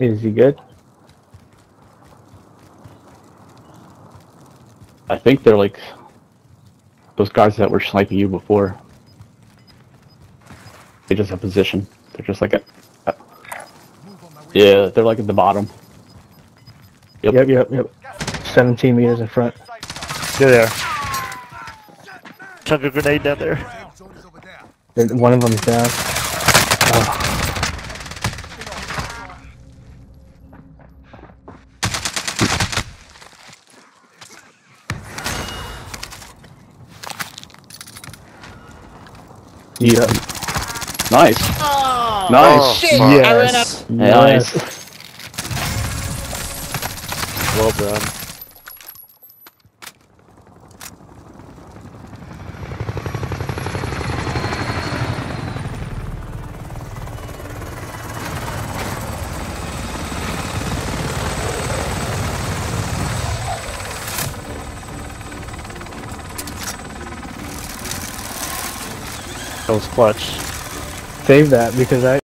Is he good? I think they're like those guys that were sniping you before. They just have position. They're just like a, a- yeah, they're like at the bottom. Yep. Yep, yep, yep. 17 meters in front. They're there. Chuck a grenade down there. There- One of them's down. Oh, Yeah. Nice. Oh, Nice. Oh, shit! Yes. I ran out. Nice. Well done. That was clutch. Save that because I